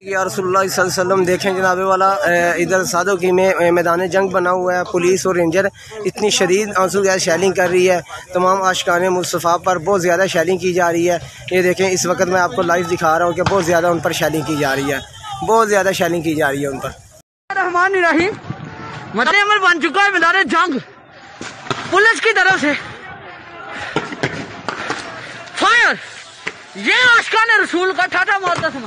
یا رسول اللہ صلی اللہ علیہ وسلم، دیکھیں جناب والا ادھر سادو کی میں میدان جنگ بنا ہوا ہے، پولیس اور رینجر اتنی شدید آنسو گیس شیلنگ کر رہی ہے، تمام عاشقان مصطفیٰ پر بہت زیادہ شیلنگ کی جا رہی ہے۔ یہ دیکھیں، اس وقت میں آپ کو لائیو دکھا رہا ہوں کہ بہت زیادہ ان پر شیلنگ کی جا رہی ہے۔ بہت زیادہ شیلنگ کی جا رہی ہے ان پر۔ رحمان الرحیم، مدنی عمل بن چکا ہے، میدان جنگ۔ پولیس کی طرف سے۔ فائر یہ عاشقان رسول کا ٹھاٹا مارتا سنا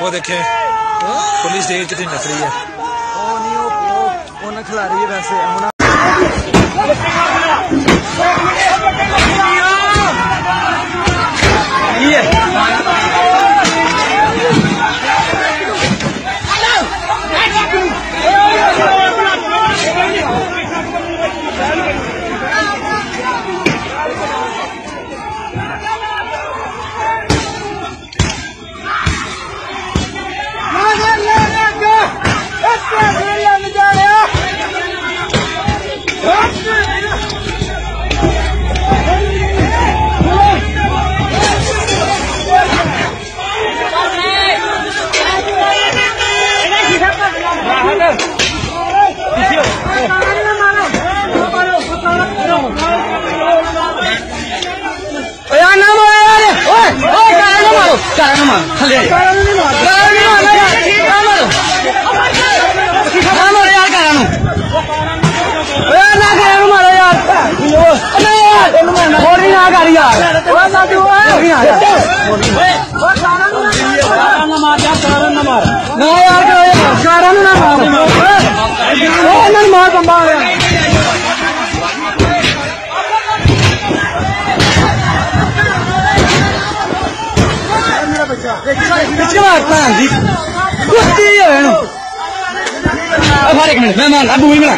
وہ دیکھیں۔ پولیس دیکھ کتنی نفری ہے۔ وہ نہ کھلا رہی ہے ویسے۔ కారణమా نہ یار یار کارن نہ مار نہ مار مہمان ابو بھی بنا